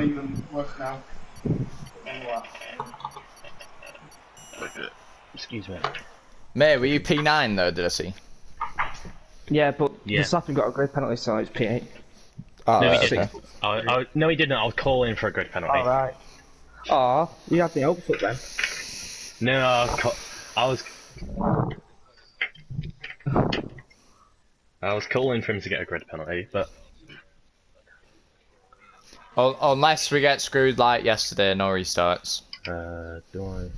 even worse now. Excuse me. May, were you P9 though, did I see? Yeah, but Yeah. Verstappen got a grid penalty, so it's P8. Ah, oh, No, right, he didn't. okay. I, I, no, he didn't. I was calling for a good penalty. Alright. Aw, you had the hopes up then. No, I was, I was. I was calling for him to get a grid penalty, but Un- Unless we get screwed like yesterday, no restarts. uh, do I?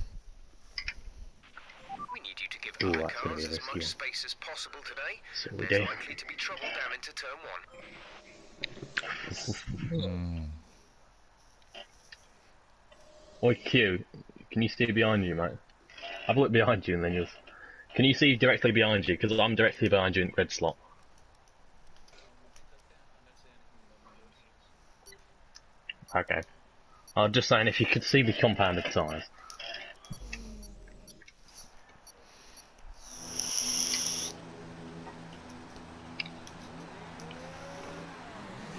We need you to give Ooh, other that's gonna cars be as risky. much space as possible today. So we There's do. likely to be trouble down into turn one. Oi, Q, can you see behind you, mate? I've looked behind you and then you'll. Can you see directly behind you? Because I'm directly behind you in the grid slot. Okay. I was just saying, if you could see the compounded tyres.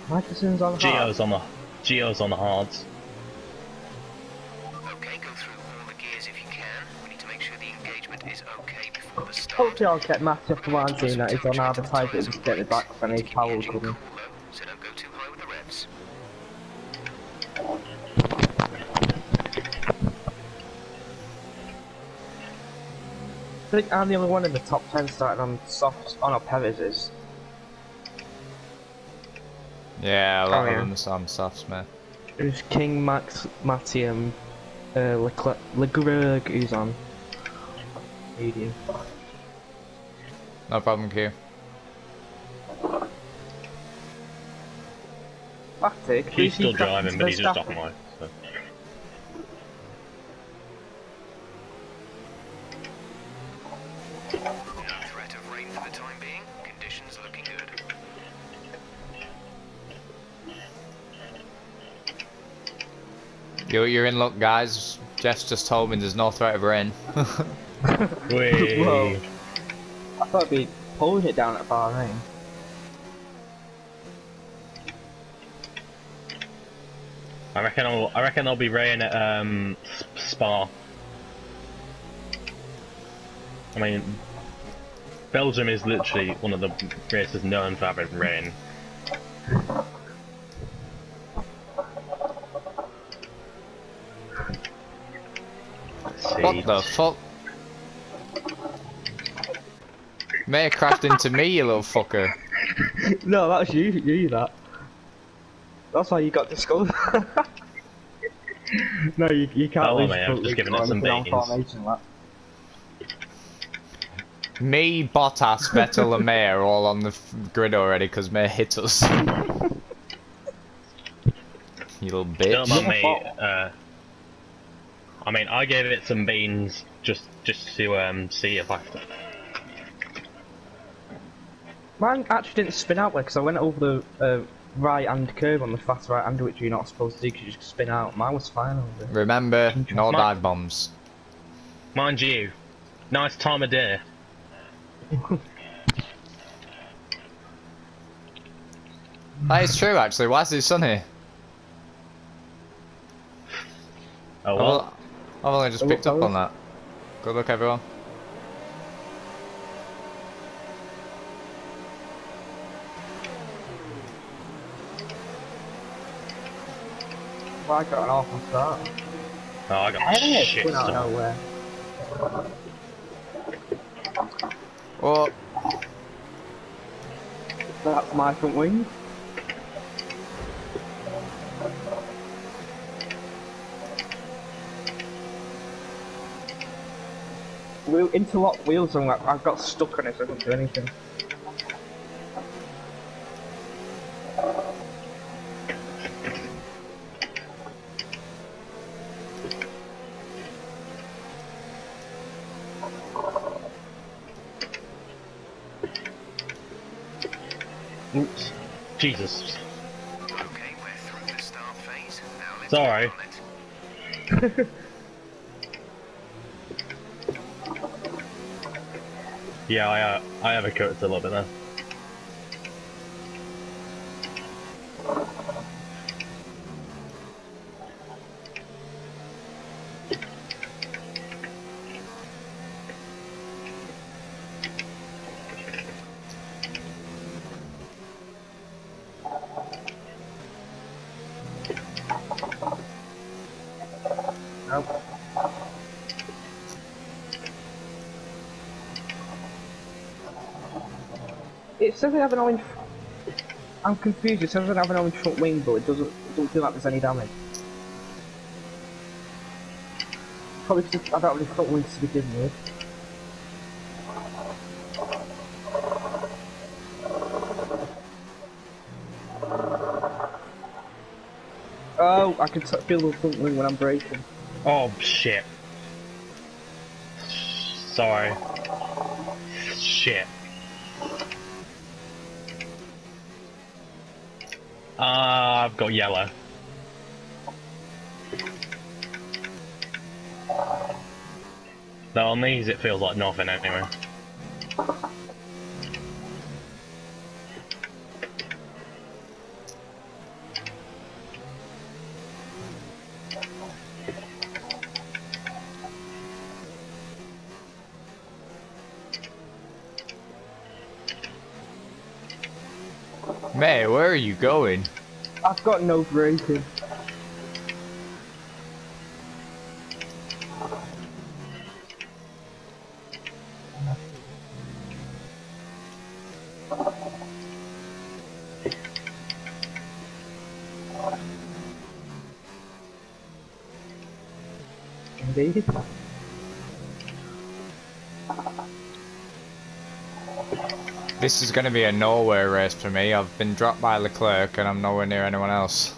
Michelson's on hard. Geo's on the Geo's on the hards. Okay, go through all the gears if you can. We need to make sure the engagement is okay before the start. Hopefully I'll get Matty off the line soon that he's on advertising just get it back when his power will think I'm the only one in the top 10 starting on softs. Oh no, Perez. Yeah, a lot Oh, of yeah. them are on softs, mate. There's King, Max, Matium, and uh, Leclerc, Leclerc who's on medium. No problem, Q. Matty, He's still driving, but he's just off my. You're, you're in luck, guys. Jeff's just told me there's no threat of rain. Whee! Whoa. I thought it'd be pulling it down at Bahrain. I reckon I'll, I reckon I'll be rain at um, Spa. I mean, Belgium is literally one of the races known for having rain. What the fuck? May have crashed into me, you little fucker. No, that was you, you that. That's why you got discovered. no, you, you can't Oh, lose mate, your I've just foot given it some anything on beatings. Me, Bottas, Vettel, and May are all on the f- grid already because May hit us. you little Don't bitch. mind me. Uh, I mean, I gave it some beans just just to um, see if I. Mine actually didn't spin out because I went over the uh, right hand curve on the fast right hand, which you're not supposed to do because you just spin out. Mine was fine over there. Remember, no My- dive bombs. Mind you, nice time of day. That is true, actually. Why is the sun here? Oh I've, well. O- I've only just picked up on that. Good luck, everyone. Well, I got an awful start. Oh, I got Hey, shit spin out of stuff. nowhere. Oh, That's my front wing. Wheel, interlock wheels and like, I've got stuck on it so I couldn't do anything. Oops. Jesus. Okay, we're through the start phase. Now let's It's alright. get on it. Yeah, I uh, I have a coat a little bit there. Says I have an orange. I'm confused. It says I have an orange front wing, but it doesn't. It doesn't feel like there's any damage. Probably because I don't have any front wings to begin with. Oh, I can feel the front wing when I'm braking. Oh shit. Sorry. Shit. Ah, I've got yellow. Though on these it feels like nothing anyway. Mate, where are you going? I've got no braking. This is going to be a nowhere race for me. I've been dropped by Leclerc and I'm nowhere near anyone else.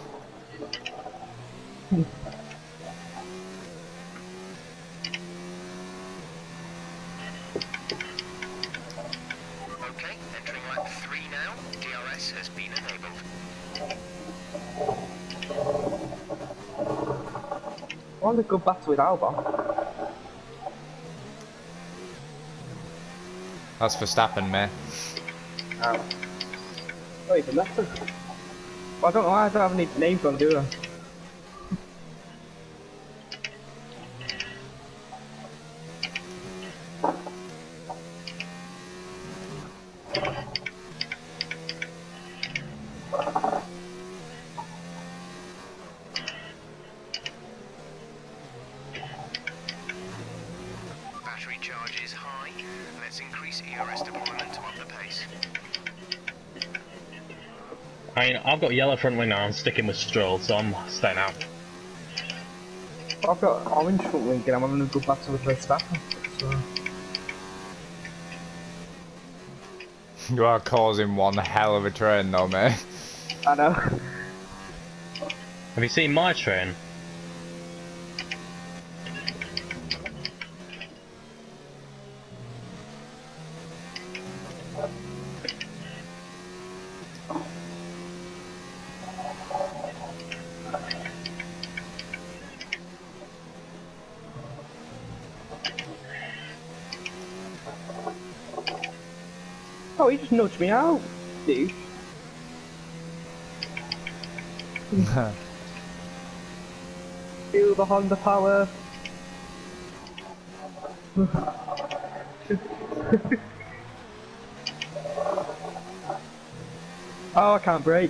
Okay, entering lap 3 now. DRS has been enabled. I want to go with Albon. That's Verstappen, mate. Oh. Not even better. Well, I don't know why I don't have got yellow front wing now, I'm sticking with Stroll, so I'm staying out. I've got orange front wing and I'm going to go back to the Verstappen. So, You are causing one hell of a train though, mate. I know. Have you seen my train? Nudged me out, dude. Feel the Honda power. oh, I can't brake.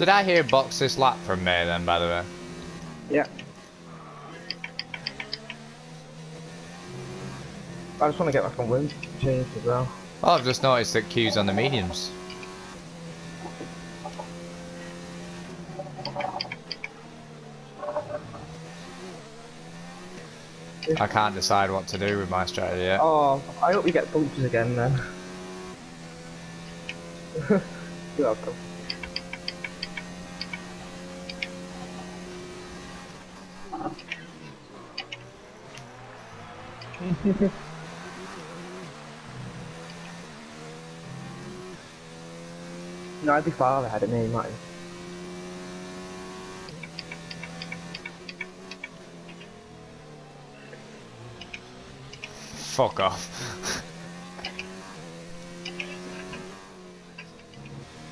Did I hear box this lap from me then, by the way? Yeah. I just want to get back on wing changed as well. Oh, I've just noticed that Q's on the mediums. I can't decide what to do with my strategy yet. Oh, I hope we get punctures again then. You're welcome. no, I'd be far ahead of me, mate. Fuck off.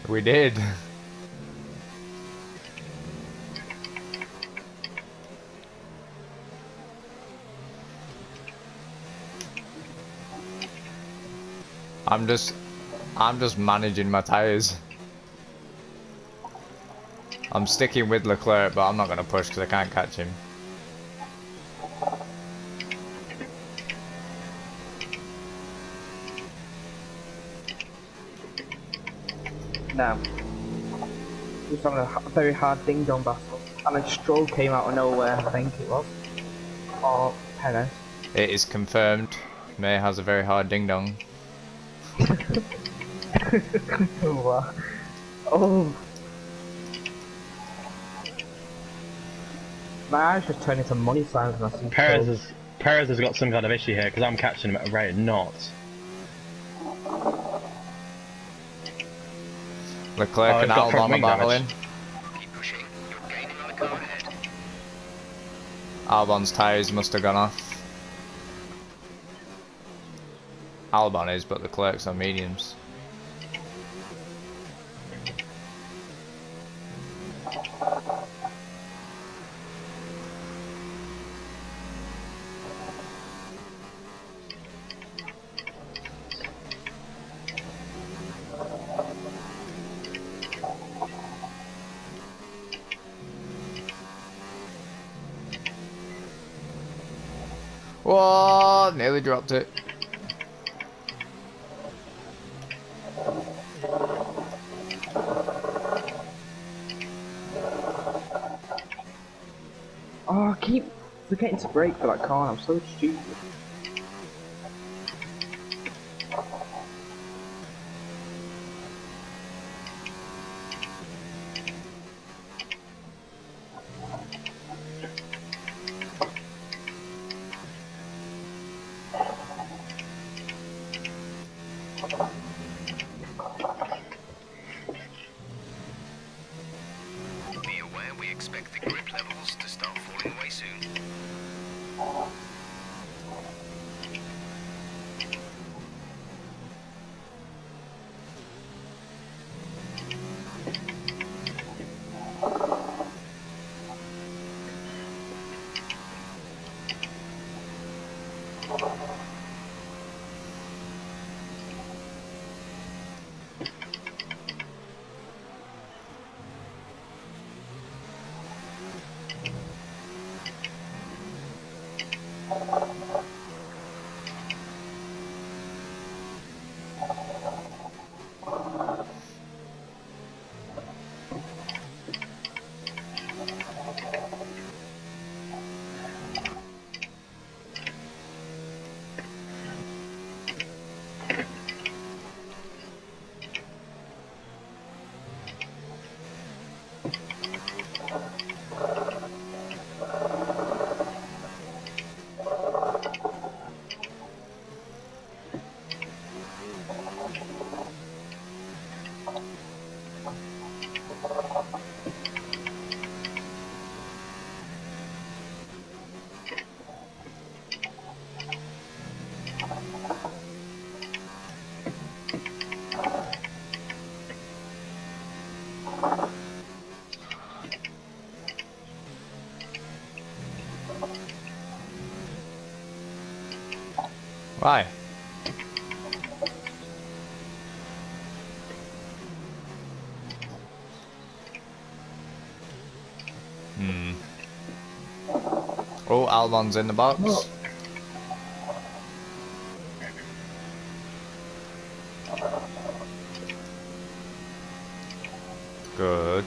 we did. I'm just, I'm just managing my tires. I'm sticking with Leclerc, but I'm not going to push because I can't catch him. Now, He was having a very hard ding dong battle. And then Stroll came out of nowhere, I think it was. Oh, or Perez. It is confirmed. May has a very hard ding dong. oh, wow. Oh. My eyes just turned into money signs when I see Perez Stroll. has Perez has got some kind of issue here because I'm catching him at a rate of knots. Leclerc Oh, and he's got front Albon are battling. Keep pushing. You're gaining on the car ahead. Albon's tyres must have gone off. Albon is, but clerks are mediums. Whoa, nearly dropped it. Brake for that car. I'm so stupid. Be Why? Hmm. Oh, Albon's in the box. Good.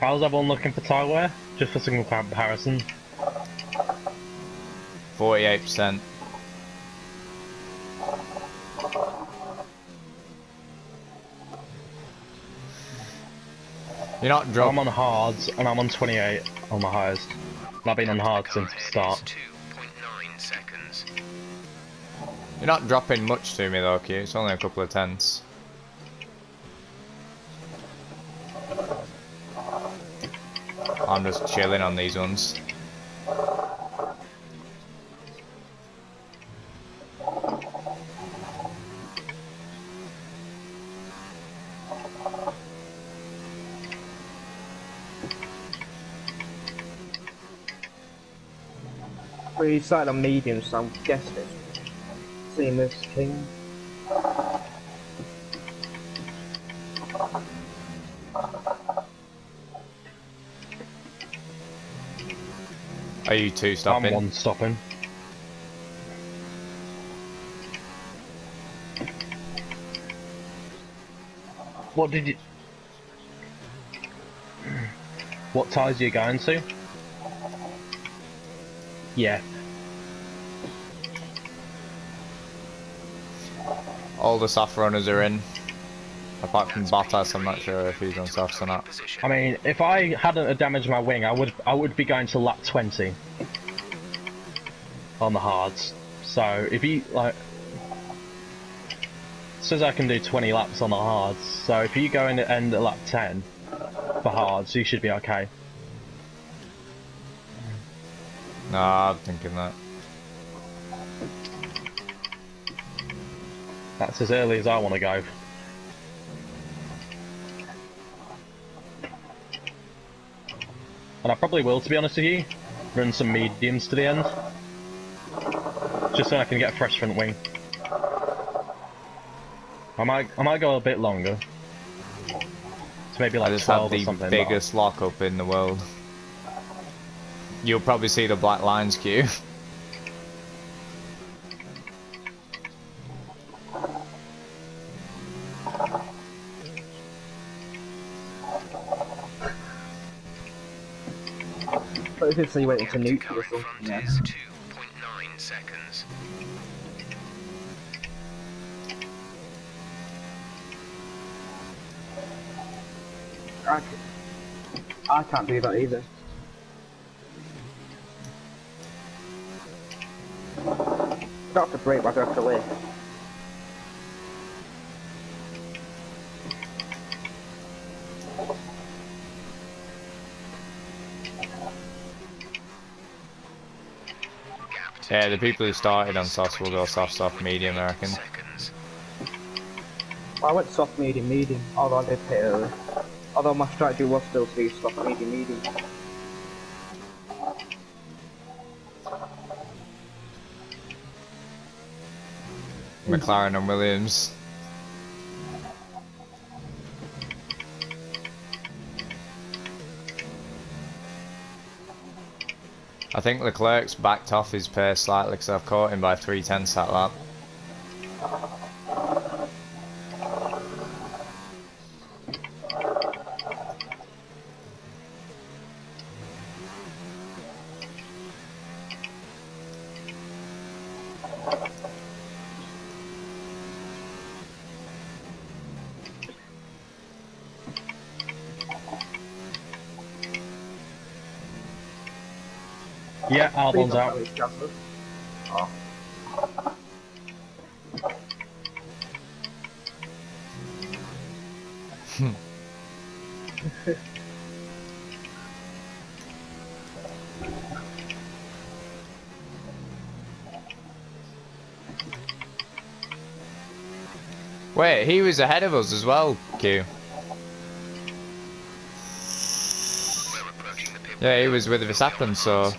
How's everyone looking for tyre wear? Just for single comparison. 48%. You're not dropping. I'm on hards and I'm on 28 on my highest. And I've been on hard since the start. You're not dropping much to me though, Q. It's only a couple of tenths. I'm just chilling on these ones. We started on medium, so I'm guessing it's same King. Are you two I'm stopping? one stopping. What did you... What ties are you going to? Yeah. All the soft runners are in. Apart from Bottas, I'm not sure if he's on softs or not. I mean, if I hadn't damaged my wing, I would I would be going to lap 20 on the hards. So if you like, says I can do 20 laps on the hards. So if you go in at end at lap 10 for hards, you should be okay. No, I'm thinking that. That's as early as I want to go. And I probably will, to be honest with you, run some mediums to the end. Just so I can get a fresh front wing. I might, I might go a bit longer. To maybe I like just have 12 or the something. but I- biggest lockup in the world. You'll probably see the black lines queue. if it's you waiting to nuke or something, yeah. is 2.9 seconds. I, can't do that either. Have to brake, but I have to. Yeah, the people who started on 2.9 softs will go soft, soft, medium, I reckon. I went soft, medium, medium, although I did hit early. Although my strategy was still to soft, medium, medium. McLaren and Williams. I think Leclerc's backed off his pace slightly because I've caught him by three tenths that lap. Yeah, Albon's out. tell me. Oh. Wait, he was ahead of us as well, Q. We're approaching the pit Yeah, he was with Verstappen, so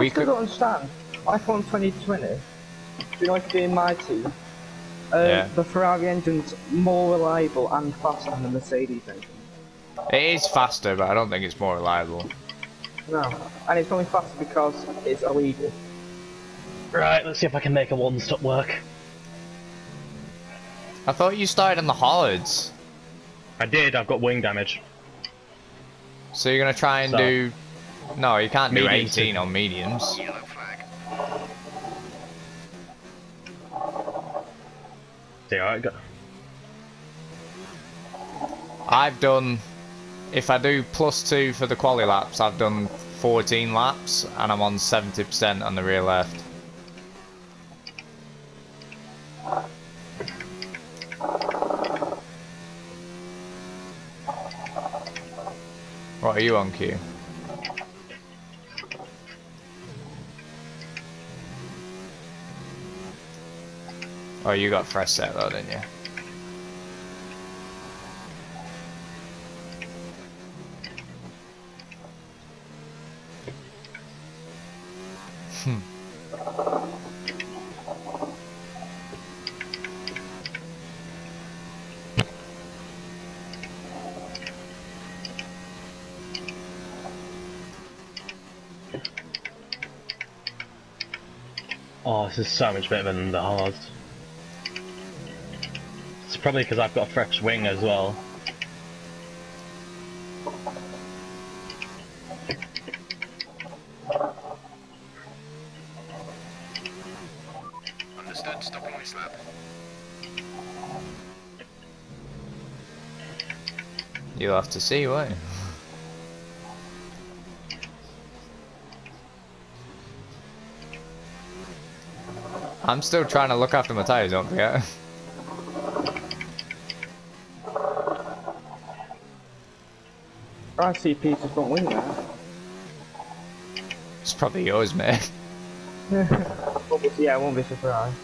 I We still could- don't understand. iPhone 2020, do you know if you're in my team? Uh, Yeah. The Ferrari engine's more reliable and faster than the Mercedes engine. it is faster, but I don't think it's more reliable. No, and it's only faster because it's illegal. Right, let's see if I can make a one stop work. I thought you started on the hards, I did, I've got wing damage. so you're gonna try and So- do. No, you can't do 18 on mediums. Oh, yeah, I got... I've done, if I do plus two for the quali laps, I've done 14 laps and I'm on 70% on the rear left. What are you on, Q? Oh, you got fresh set though, didn't you? Hmm. Oh, this is so much better than the hards. It's probably because I've got a fresh wing as well. Understood. Stopping this lap. You'll have to see, won't you? I'm still trying to look after my tyres, don't forget. I see Peter's front wing there. It's probably yours, mate. Obviously, yeah, I won't be surprised.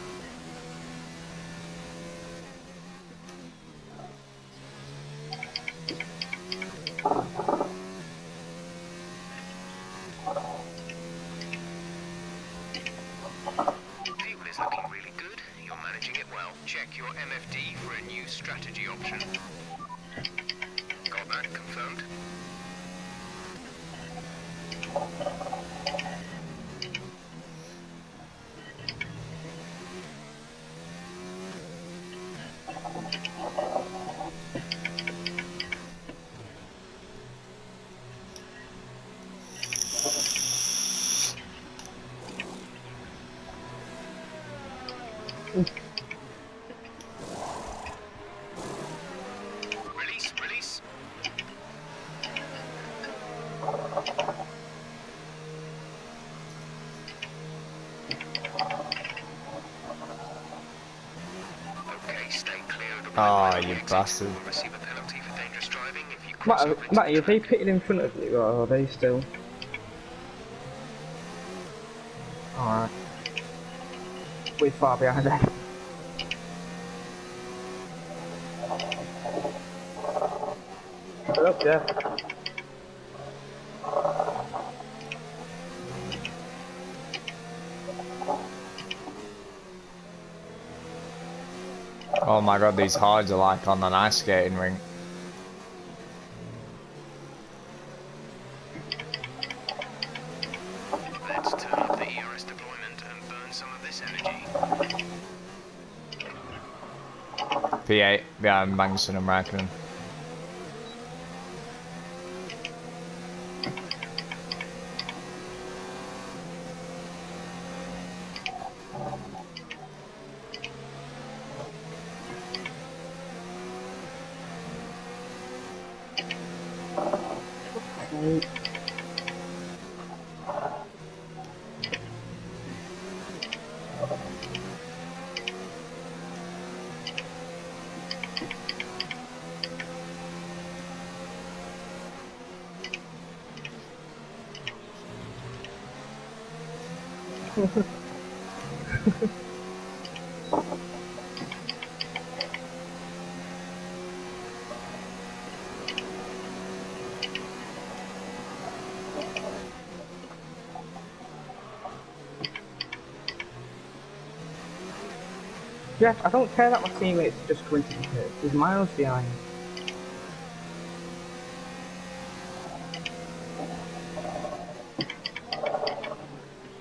Ah, cross you bastard. into Matty, the have they track. pitted in front of you, or are they still? Alright. We're far behind them. Up there. My god, these hides are like on an ice skating rink. Let's turn up the ERS deployment and burn some of this energy. P8 behind Magnussen and Raikkonen. Jeff, I don't care that my teammates just the pit. He's miles behind.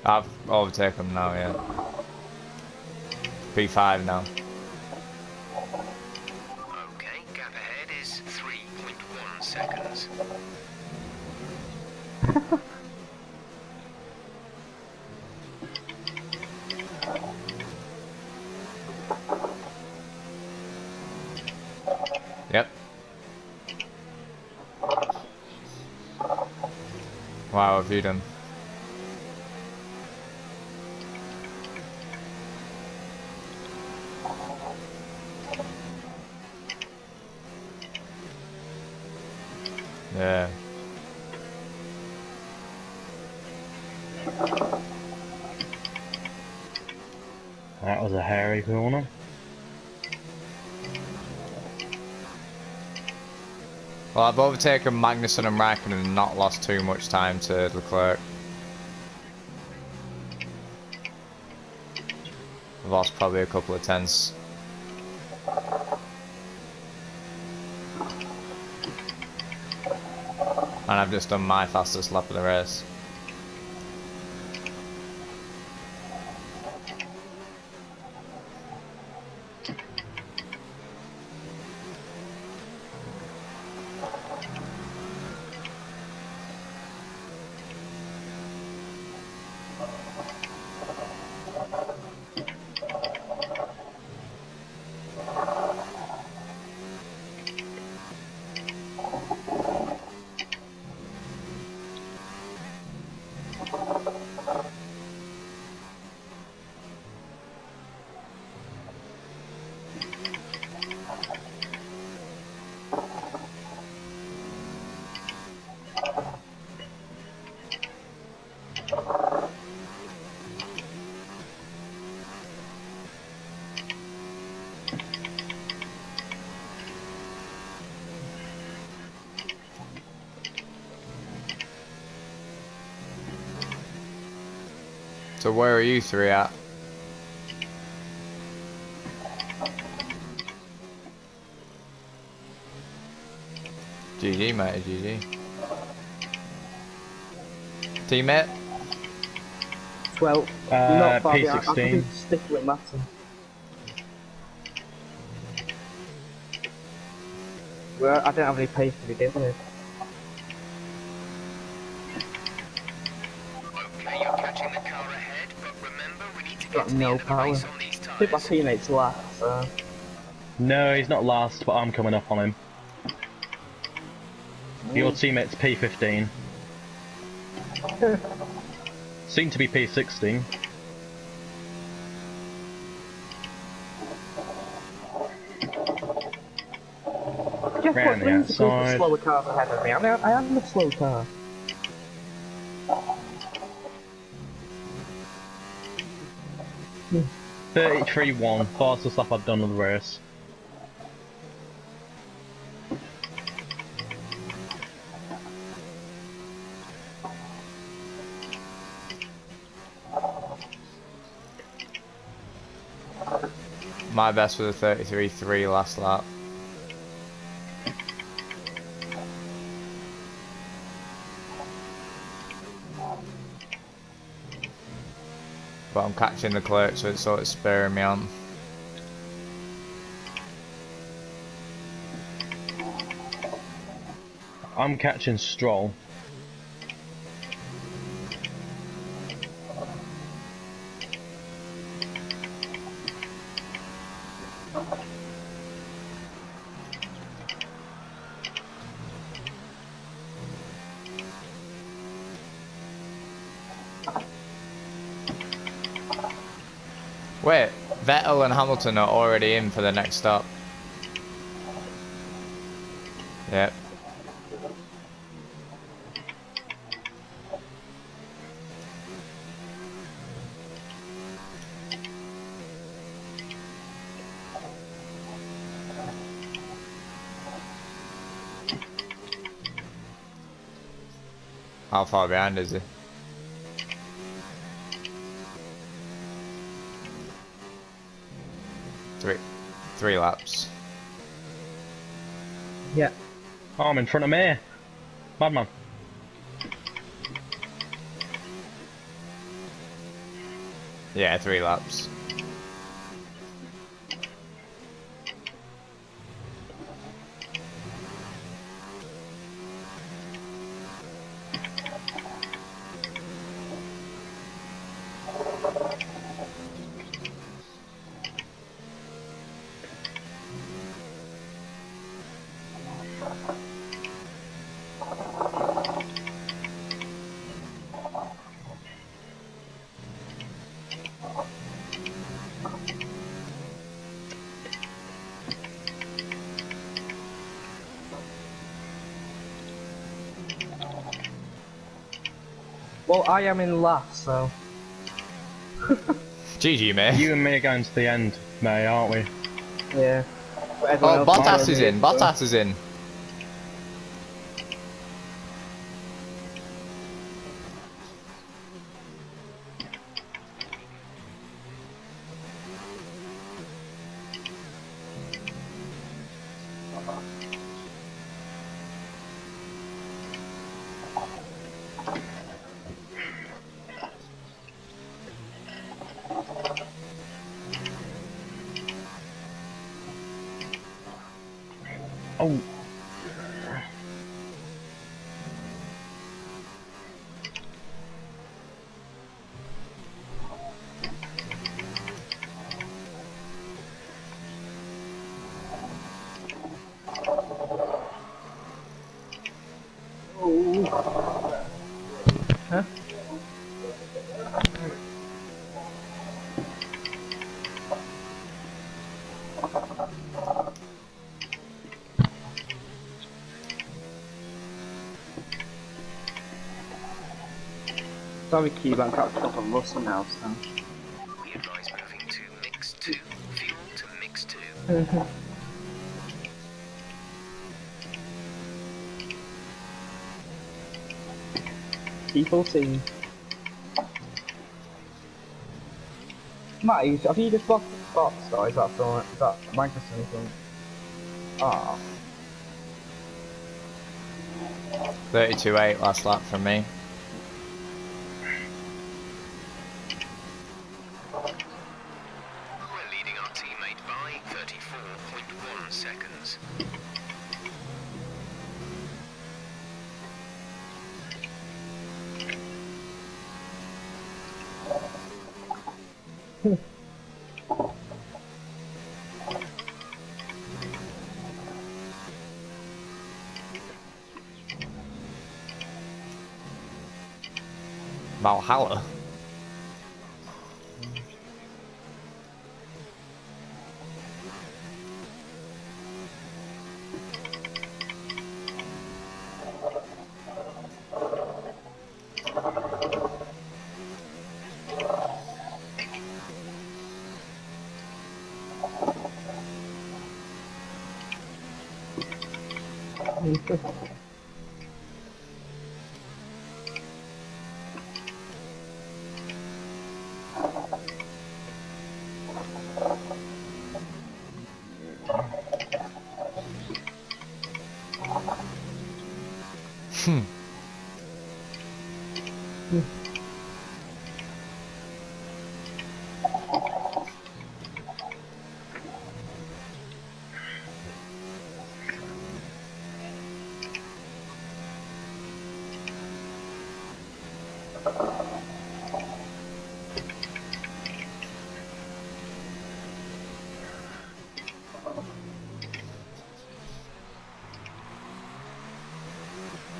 I've overtaken them now, yeah. P5 now. Yeah. Eh. That was a hairy corner. Well, I've overtaken Magnussen and Raikkonen and not lost too much time to Leclerc. I've lost probably a couple of tenths. And I've just done my fastest lap of the race. Where are you three at? GG mate, GG. Teammate? 12. Uh, Not far behind. I P16. think stick with Matson. Well, I don't have any pace to begin with. Okay, Got get to the no end of the power. race I think my teammate's last, so... No, he's not last, but I'm coming up on him. Hmm. Your teammate's P15. Seem to be P16. Guess Round what? the Brings the outside. slower cars ahead of me. I, mean, I am the slow car. Thirty-three one, fastest lap I've done of the race. My best was a 33-3 last lap. Catching Leclerc, so it's sort of spurring me on. I'm catching Stroll. Wait, Vettel and Hamilton are already in for the next stop. Yep. How far behind is he? Three, three laps. Yeah. Oh, I'm in front of me. Madman. Yeah, three laps. Well, I am in last, so. GG, mate. You and me are going to the end, May, aren't we? Yeah. But everyone Oh, Bottas is in. so- Bottas is in. Oh, Huh? Sorry, Keybank catching up on Russell now, so. We advise moving to mix 2. Fuel to mix 2. People see. Matt, have you just blocked the box, or is that for, is that Microsoft thing? Ah, 32.8 last lap from me. Valhalla. Hmm.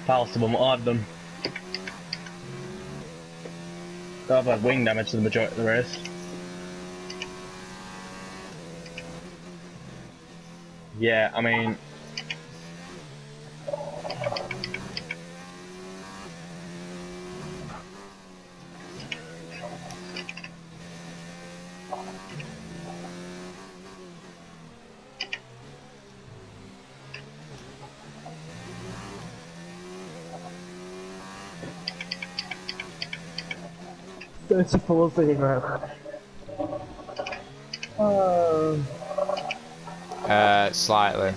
Palatable, I've done. I've had wing damage to the majority of the race. Yeah, I mean... Thirty-four zero. Oh, Uh, slightly.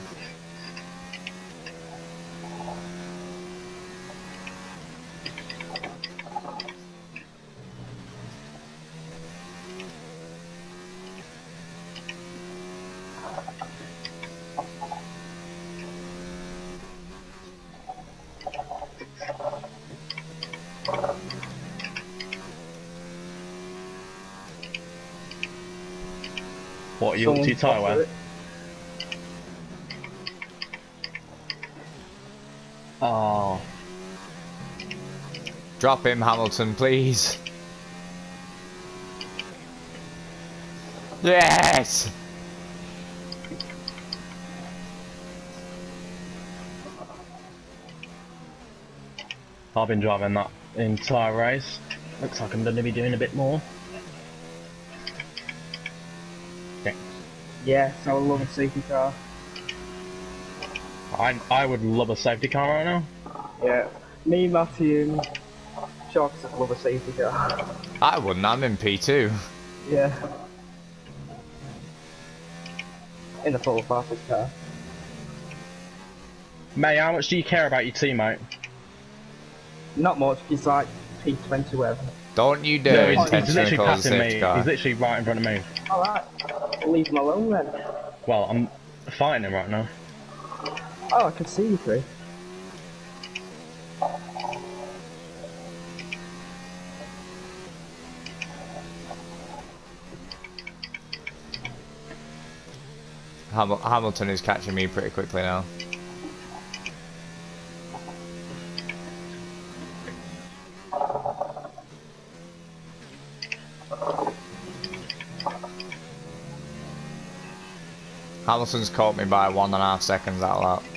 What, you up to your tyre wear? Oh, Drop him, Hamilton, please. Yes! I've been driving that entire race. Looks like I'm going to be doing a bit more. Yes, I would love a safety car. I I would love a safety car right now. Yeah. Me, Matty, and Sharks would love a safety car. I wouldn't, I'm in P2. Yeah. In a full fastest car. May, how much do you care about your teammate? Not much, he's like P20 whatever. Don't you dare he's, he's literally passing me. car. He's literally right in front of me. Alright. Leave him alone then. Well, I'm fighting him right now. Oh, I can see you three. Hamil- Hamilton is catching me pretty quickly now. Hamilton's caught me by one and a half seconds that lap.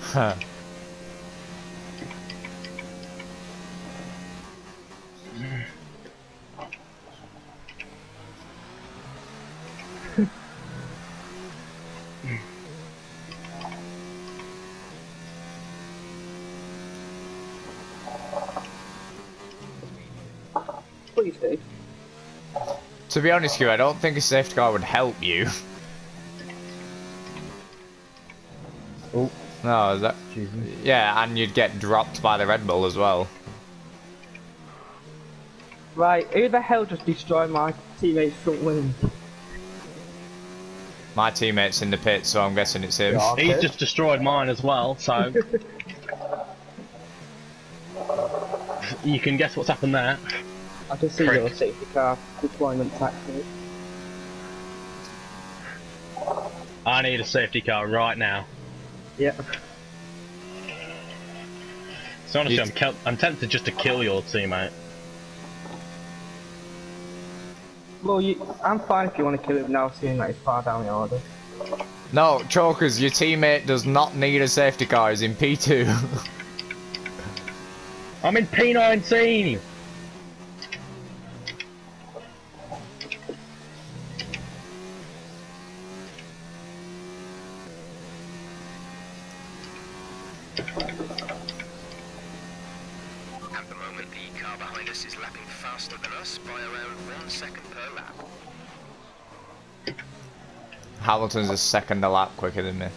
Huh. Please do. To be honest with you, I don't think a safety car would help you. Oh, No, is that excuse me. yeah, and you'd get dropped by the Red Bull as well. Right, who the hell just destroyed my teammate's front wing? My teammate's in the pit, so I'm guessing it's him. Yeah. He's just destroyed mine as well, so. you can guess what's happened there. I can see Prick. your safety car deployment tactic. I need a safety car right now. Yep. So honestly, I'm, I'm tempted just to kill your teammate. Well, you, I'm fine if you want to kill him now, seeing that he's far down the order. No, Chokers, your teammate does not need a safety car. He's in P2. I'm in P19! At the moment, the car behind us is lapping faster than us by around one second per lap. Hamilton's a second a lap quicker than me.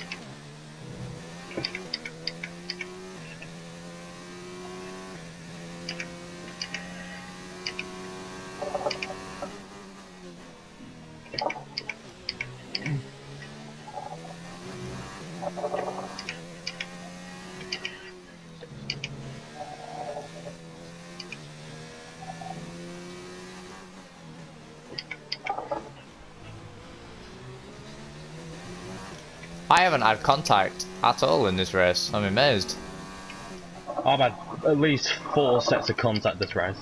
I haven't had contact at all in this race. I'm amazed. I've had at least four sets of contact this race.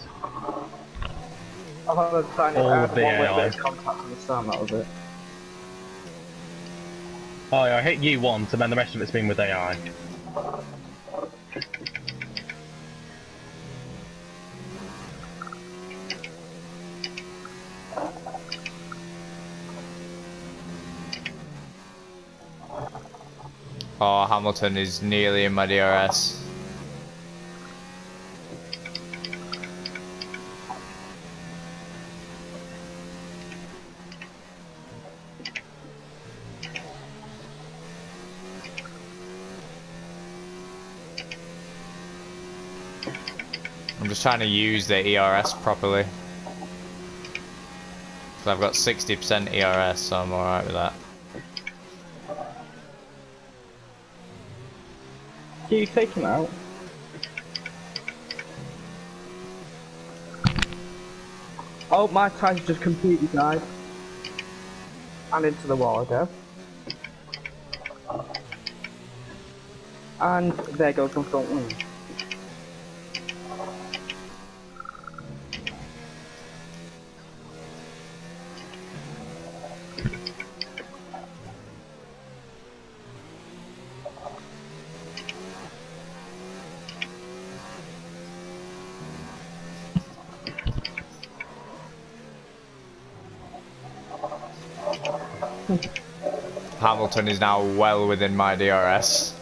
I've had a tiny All I of the AI. bit of contact from the start, that was it. Oh yeah, I hit you once, and then the rest of it's been with AI. Oh, Hamilton is nearly in my DRS. I'm just trying to use the ERS properly. I've got 60% ERS, so I'm alright with that. Can you take him out? Oh, my tire's just completely died. And into the wall go. And there goes my front wing. Hamilton is now well within my DRS.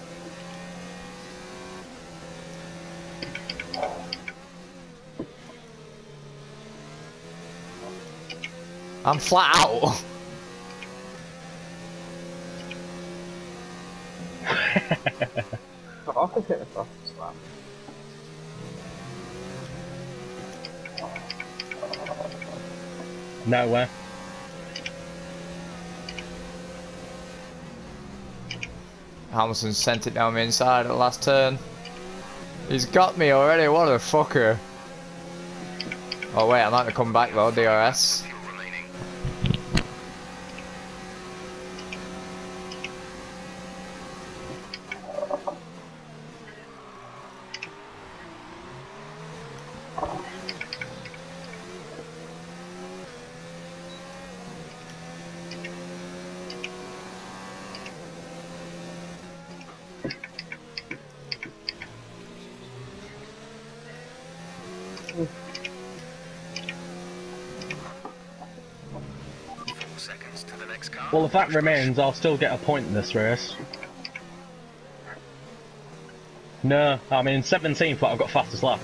I'm flat out. I could hit the fastest lap. Nowhere. Hamilton sent it down the inside at the last turn. He's got me already, what a fucker. Oh wait, I might have to come back though, DRS. Well, if that remains, I'll still get a point in this race. No, I'm in 17th, but I've got fastest lap.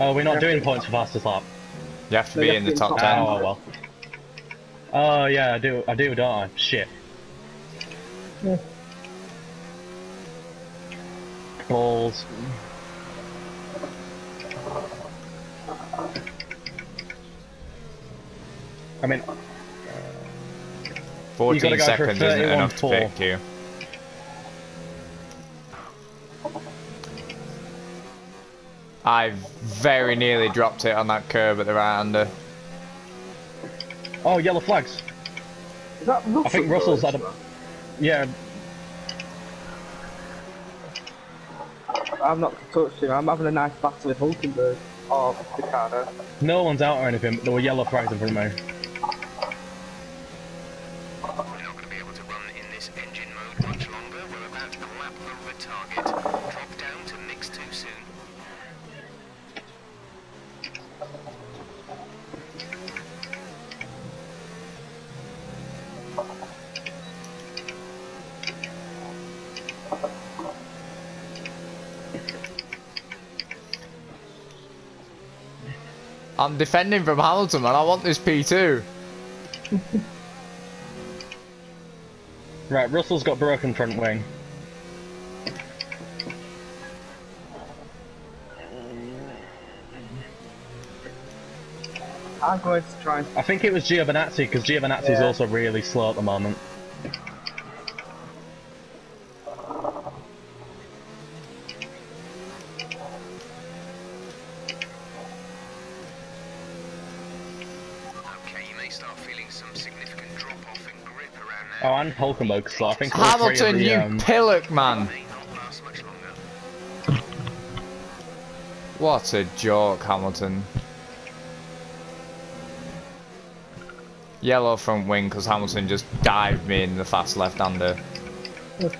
Oh, we're not Yeah. doing points for fastest lap. You have to No, be you in have the top top 10. Oh well. Oh yeah, I do. I do, don't I? Shit. Yeah. Balls. I mean, 14 go seconds isn't 31 enough to four. pick you. I very nearly dropped it on that curb at the right hander. oh, yellow flags. Is that Russell? I think Russell's had a. Yeah, I'm not touched him. I'm having a nice battle with Hulkenberg oh, or Ricciardo. no one's out or anything. But there were yellow flags in front of me. We're not going to be able to run in this engine mode much longer. We're about a lap over target. Drop down to mix too soon. I'm defending from Hamilton and I want this P2. Right, Russell's got broken front wing. I'm going to try and I think it was Giovinazzi because Giovinazzi's Yeah. also really slow at the moment. Around now. and Hulkenberg, so I think all three of Hamilton, the, you um, pillock man. May not last much longer. What a joke, Hamilton. Yellow front wing because Hamilton just dived me in the fast left-hander. There's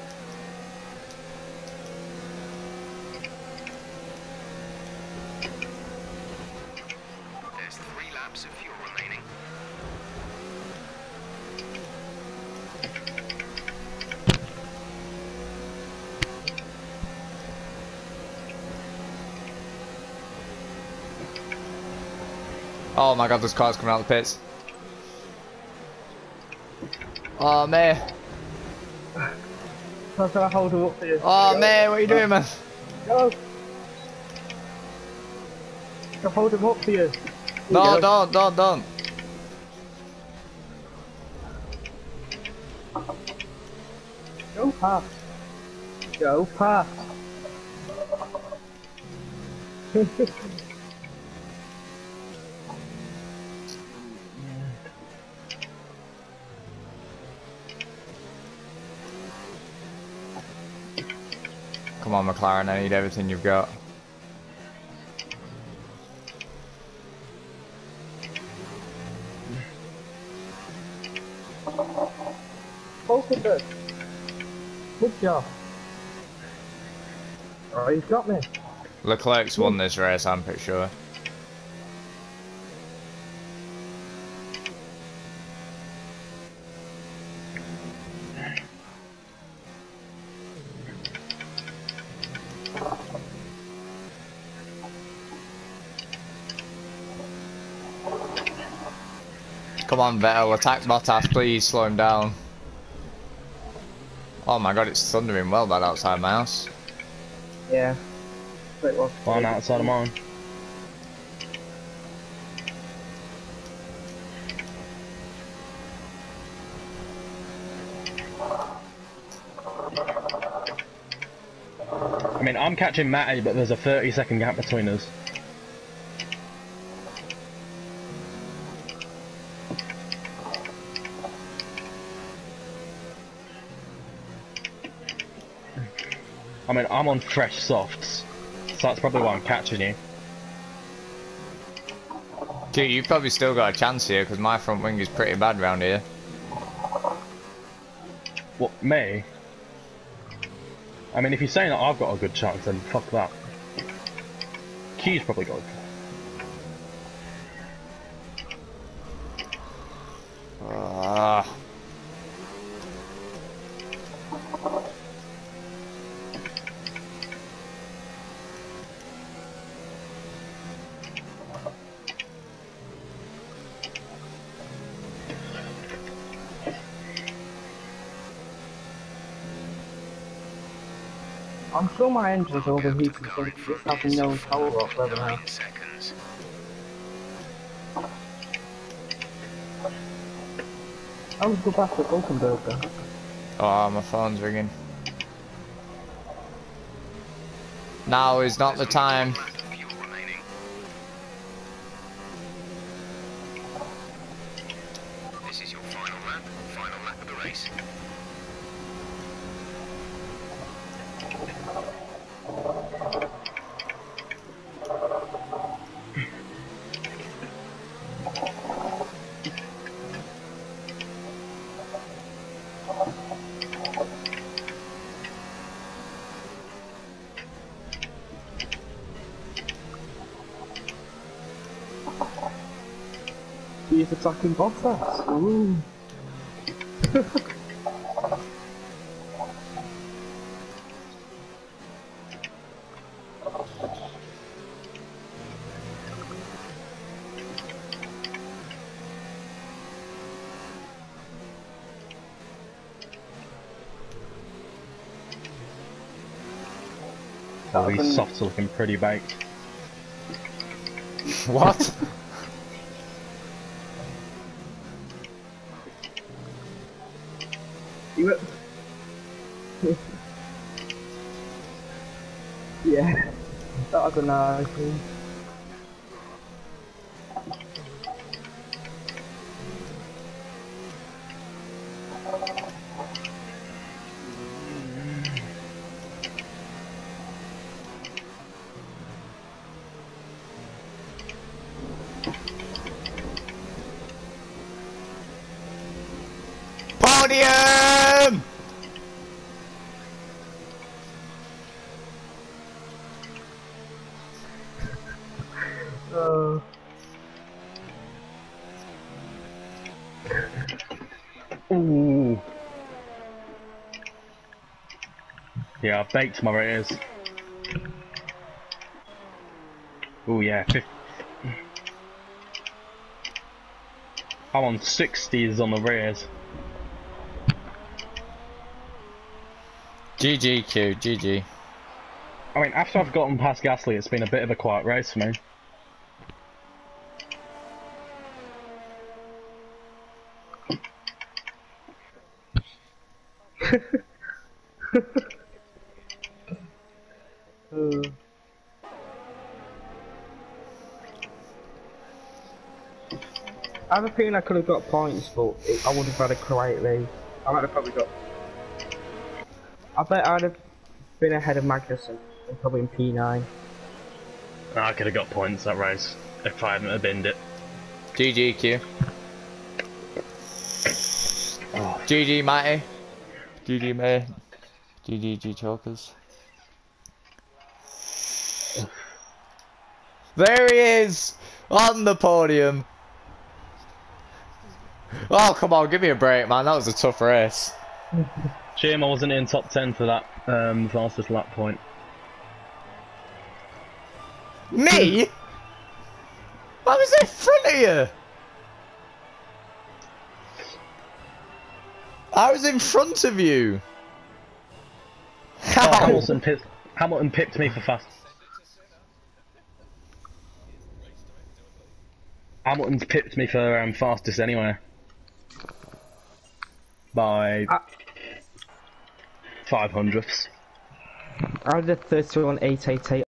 three laps of fuel remaining. Oh my god, this car's coming out of the pits. Oh man. I'm gonna hold him up for you. Oh Go. man, what are you doing, man? Go. I'll hold him up for you. No, Go. don't, don't, don't. Go past. Go past. on, McLaren, I need everything you've got. Hulkenberg. Good job. Oh, he's got me. Leclerc's won this race, I'm pretty sure. Come on, Vettel, attack Bottas, please slow him down. Oh my god, it's thundering well bad outside my house. Yeah. But it was. Outside of mine. I mean, I'm catching Matty, but there's a 30 second gap between us. I mean, I'm on fresh softs, so that's probably why I'm catching you. Dude, you've probably still got a chance here because my front wing is pretty bad round here. What, me? I mean, if you're saying that I've got a good chance, then fuck that. Key's probably got. Ah. Sure my engine's overheating, so it's having no power whatsoever now. I was go back to Hulkenberg then. Oh, my phone's ringing. Now is not the time. Fuel remaining. This is your final lap. Final lap of the race. Oh, he's attacking Bottas. Ooh. Oh, these Happened- softs are looking pretty baked. What? That was a nice one. Podium! Uh, Ooh. Yeah, I baked my rears. Ooh, yeah. 50. I'm on 60s on the rears. GGQ, GG. I mean, after I've gotten past Gasly, it's been a bit of a quiet race for me. have a feeling I could have got points, but it, I would have had a quiet race. I might have probably got. I bet I'd have been ahead of Magnussen and probably in P9. I could have got points that race if I hadn't have binned it. GGQ. Oh, GG, Matty. GG, May. GG, G Chokers. There he is! On the podium! Oh, come on, give me a break, man. That was a tough race. shame I wasn't in top 10 for that um, fastest lap point. Me? I was in front of you! I was in front of you. Oh, Hamilton pipped, Hamilton pipped me for fast. Hamilton's pipped me for um, fastest anyway. By Ah. five hundredths. I did 31 888